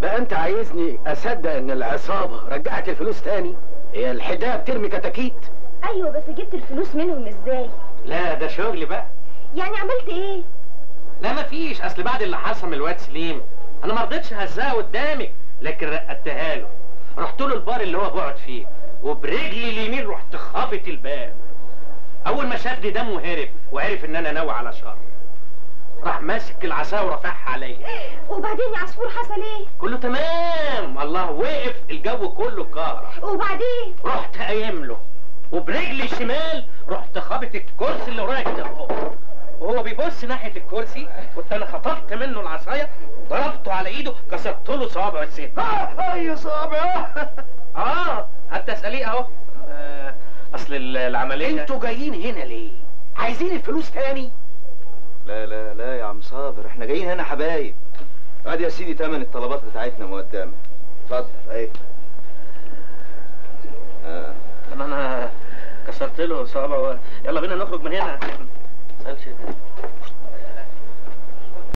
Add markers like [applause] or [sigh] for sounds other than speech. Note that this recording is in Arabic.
بقى أنت عايزني أصدق إن العصابة رجعت الفلوس تاني؟ هي الحداية بترمي كتاكيت؟ أيوه بس جبت الفلوس منهم إزاي؟ لا ده شغل بقى. يعني عملت إيه؟ لا مفيش. أصل بعد اللي حصل من الواد سليم أنا ما رضيتش هزها قدامك لكن رقدتها له. رحت له البار اللي هو بقعد فيه وبرجلي اليمين رحت خابط الباب. أول ما شافني دمه هرب وعرف إن أنا ناوي على شر. راح ماسك العصا ورفعها عليا. وبعدين يا عصفور حصل إيه؟ كله تمام. الله وقف الجو كله كهرب. وبعدين؟ رحت قايم له. وبرجلي الشمال رحت خابط الكرسي اللي ورايا كده اهو. وهو بيبص ناحية الكرسي كنت أنا خطفت منه العصاية ضربته على إيده كسرت له صوابع الست أي صابع [laughs] آه حتى أسأليه أهو. آه، أصل ال- العملية أنتوا جايين هنا ليه؟ عايزين الفلوس تاني؟ لا لا لا يا عم صابر إحنا جايين هنا حبايب. ادي يا سيدي تمن الطلبات بتاعتنا مقدمة. اتفضل. اهي آه. أنا كسرت له صوابعه يلا بينا نخرج من هنا. ما تسالش